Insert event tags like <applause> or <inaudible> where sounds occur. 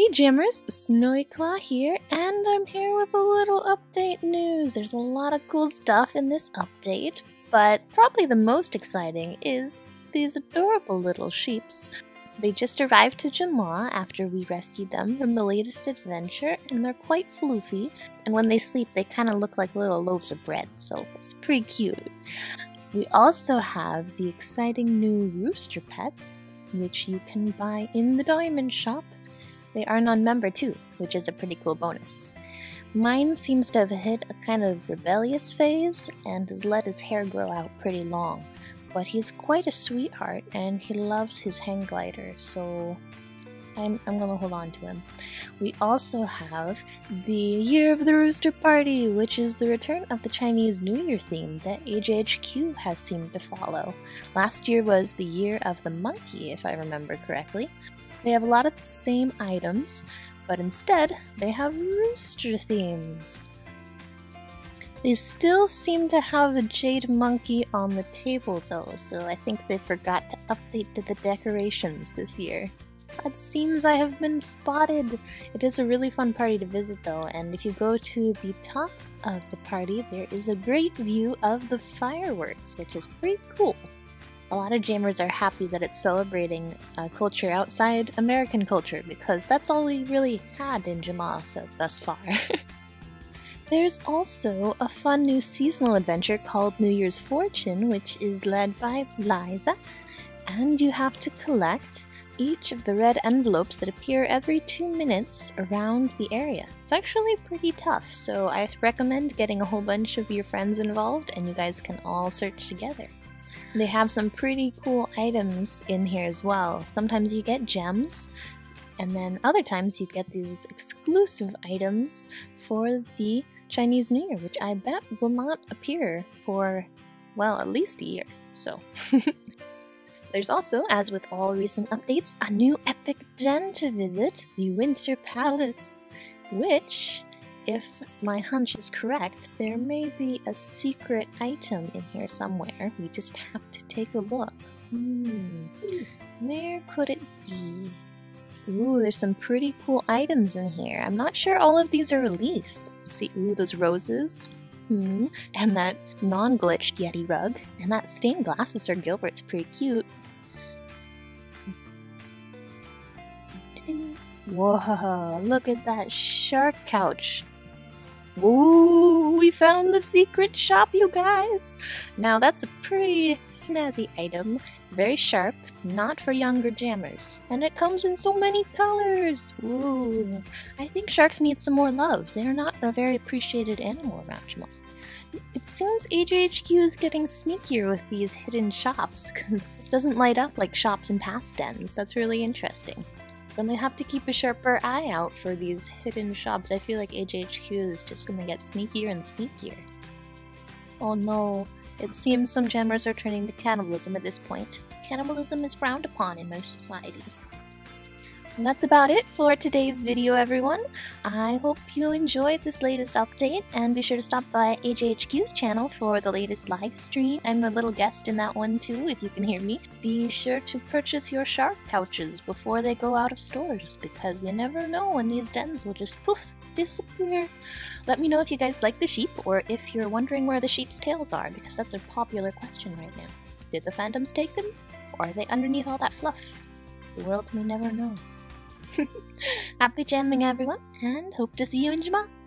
Hey Jammers, Snowyclaw here, and I'm here with a little update news. There's a lot of cool stuff in this update, but probably the most exciting is these adorable little sheeps. They just arrived to Jamaa after we rescued them from the latest adventure, and they're quite floofy, and when they sleep they kind of look like little loaves of bread, so it's pretty cute. We also have the exciting new rooster pets, which you can buy in the diamond shop they are non-member too, which is a pretty cool bonus. Mine seems to have hit a kind of rebellious phase and has let his hair grow out pretty long. But he's quite a sweetheart and he loves his hang glider, so I'm, I'm gonna hold on to him. We also have the Year of the Rooster Party, which is the return of the Chinese New Year theme that AJHQ has seemed to follow. Last year was the Year of the Monkey, if I remember correctly. They have a lot of the same items, but instead they have rooster themes. They still seem to have a jade monkey on the table though, so I think they forgot to update to the decorations this year. It seems I have been spotted. It is a really fun party to visit though, and if you go to the top of the party, there is a great view of the fireworks, which is pretty cool a lot of jammers are happy that it's celebrating a culture outside American culture because that's all we really had in Jamaa so thus far. <laughs> There's also a fun new seasonal adventure called New Year's Fortune, which is led by Liza, and you have to collect each of the red envelopes that appear every two minutes around the area. It's actually pretty tough, so I recommend getting a whole bunch of your friends involved and you guys can all search together. They have some pretty cool items in here as well. Sometimes you get gems, and then other times you get these exclusive items for the Chinese New Year, which I bet will not appear for, well, at least a year. So. <laughs> There's also, as with all recent updates, a new epic den to visit the Winter Palace, which if my hunch is correct, there may be a secret item in here somewhere. We just have to take a look. Hmm. Where could it be? Ooh, there's some pretty cool items in here. I'm not sure all of these are released. Let's see, ooh, those roses. Hmm. And that non-glitched Yeti rug. And that stained glass of Sir Gilbert's pretty cute. Whoa, look at that shark couch. Ooh, we found the secret shop, you guys! Now that's a pretty snazzy item, very sharp, not for younger jammers, and it comes in so many colors! Ooh, I think sharks need some more love. They are not a very appreciated animal around Jamaa. It seems AJHQ is getting sneakier with these hidden shops, because this doesn't light up like shops in past dens. That's really interesting then they have to keep a sharper eye out for these hidden shops. I feel like AJHQ is just gonna get sneakier and sneakier. Oh no, it seems some jammers are turning to cannibalism at this point. Cannibalism is frowned upon in most societies. And that's about it for today's video, everyone. I hope you enjoyed this latest update, and be sure to stop by AJHQ's channel for the latest live stream. I'm a little guest in that one too, if you can hear me. Be sure to purchase your shark couches before they go out of stores, because you never know when these dens will just poof, disappear. Let me know if you guys like the sheep, or if you're wondering where the sheep's tails are, because that's a popular question right now. Did the phantoms take them? Or are they underneath all that fluff? The world may never know. <laughs> Happy jamming, everyone, and hope to see you in Jamaa.